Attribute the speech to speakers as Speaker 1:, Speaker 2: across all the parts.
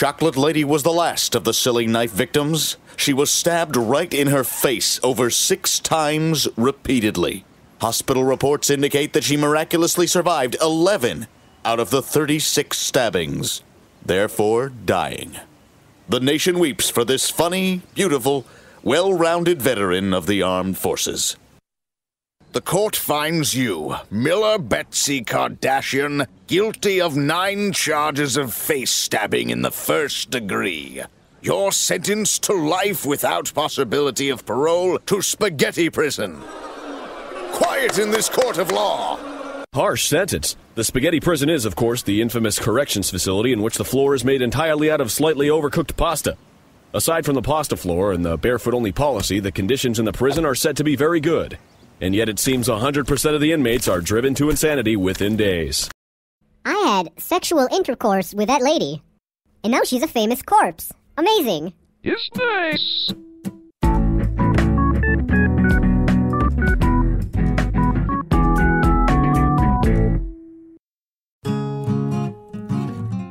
Speaker 1: Chocolate Lady was the last of the silly knife victims. She was stabbed right in her face over six times repeatedly. Hospital reports indicate that she miraculously survived 11 out of the 36 stabbings, therefore dying. The nation weeps for this funny, beautiful, well rounded veteran of the armed forces.
Speaker 2: The court finds you, Miller Betsy Kardashian, guilty of nine charges of face stabbing in the first degree. You're sentenced to life without possibility of parole to spaghetti prison. Quiet in this court of law.
Speaker 3: Harsh sentence. The spaghetti prison is, of course, the infamous corrections facility in which the floor is made entirely out of slightly overcooked pasta. Aside from the pasta floor and the barefoot only policy, the conditions in the prison are said to be very good and yet it seems 100% of the inmates are driven to insanity within days.
Speaker 4: I had sexual intercourse with that lady, and now she's a famous corpse. Amazing.
Speaker 5: It's nice.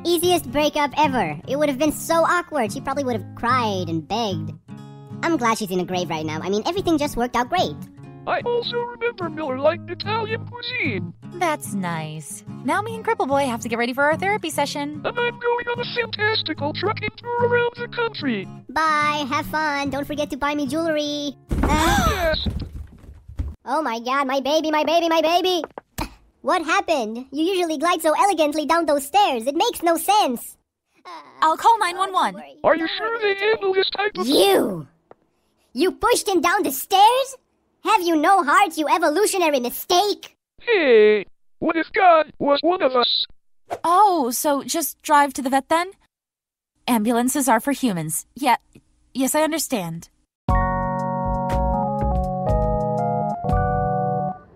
Speaker 4: Easiest breakup ever. It would have been so awkward. She probably would have cried and begged. I'm glad she's in a grave right now. I mean, everything just worked out great.
Speaker 5: I also remember Miller liked Italian cuisine.
Speaker 6: That's nice. Now me and Cripple Boy have to get ready for our therapy session.
Speaker 5: And I'm going on a fantastical trucking tour around the country.
Speaker 4: Bye, have fun. Don't forget to buy me jewelry. Ah.
Speaker 5: yes.
Speaker 4: Oh my god, my baby, my baby, my baby. What happened? You usually glide so elegantly down those stairs. It makes no sense.
Speaker 6: Uh, I'll call 911.
Speaker 5: Are you sure they handle this type of...
Speaker 4: You! You pushed him down the stairs? Have you no heart, you evolutionary mistake?
Speaker 5: Hey, what if God was one of us?
Speaker 6: Oh, so just drive to the vet then? Ambulances are for humans. Yeah, yes, I understand.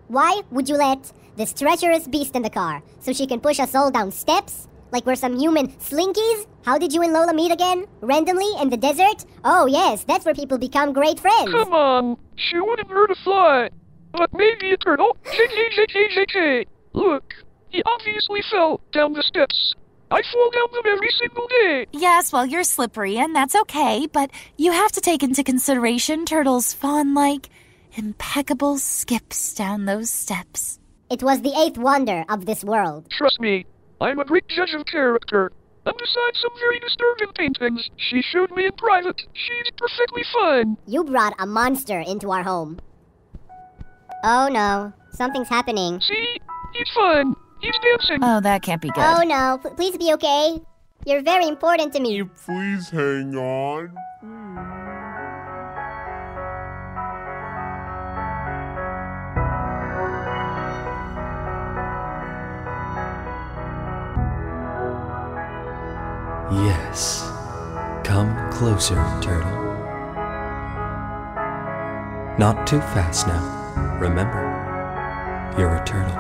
Speaker 4: Why would you let this treacherous beast in the car so she can push us all down steps? Like we're some human slinkies? How did you and Lola meet again? Randomly in the desert? Oh yes, that's where people become great friends.
Speaker 5: Come on, she wouldn't hurt a fly. But maybe a turtle. Hey, hey, hey, hey, hey, hey. Look, he obviously fell down the steps. I fall down them every single day.
Speaker 6: Yes, well, you're slippery, and that's okay, but you have to take into consideration turtles' fawn like, impeccable skips down those steps.
Speaker 4: It was the eighth wonder of this world.
Speaker 5: Trust me, I'm a great judge of character. And besides some very disturbing paintings she showed me in private, she's perfectly fine.
Speaker 4: You brought a monster into our home. Oh no, something's happening.
Speaker 5: See? He's fine. He's dancing.
Speaker 6: Oh, that can't be good.
Speaker 4: Oh no, P please be okay. You're very important to me.
Speaker 7: Please hang on.
Speaker 8: Yes. Come closer, turtle. Not too fast now. Remember, you're a turtle.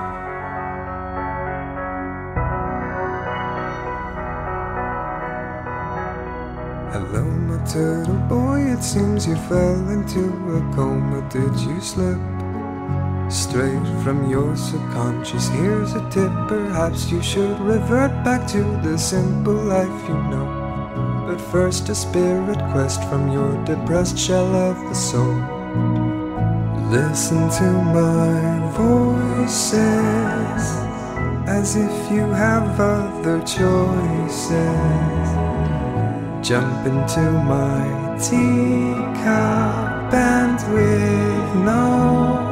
Speaker 9: Hello, my turtle boy. It seems you fell into a coma. Did you slip? Straight from your subconscious, here's a tip. Perhaps you should revert back to the simple life you know. But first, a spirit quest from your depressed shell of the soul. Listen to my voices as if you have other choices. Jump into my teacup and with no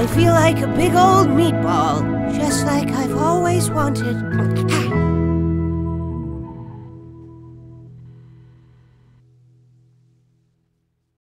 Speaker 10: I feel like a big old meatball, always wanted.